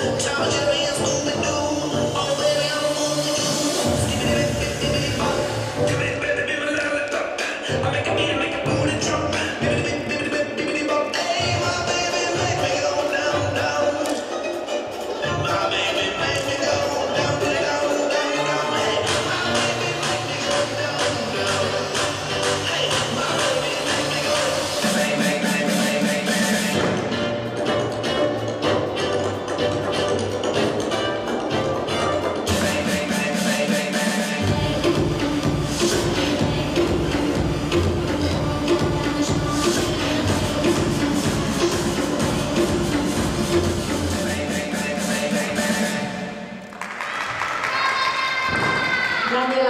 I make a beat, make a Danke.